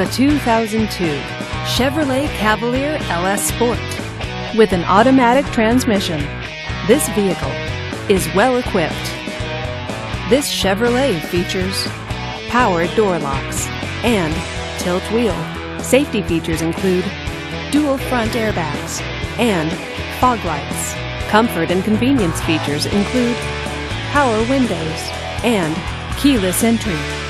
the 2002 Chevrolet Cavalier LS Sport. With an automatic transmission, this vehicle is well equipped. This Chevrolet features power door locks and tilt wheel. Safety features include dual front airbags and fog lights. Comfort and convenience features include power windows and keyless entry.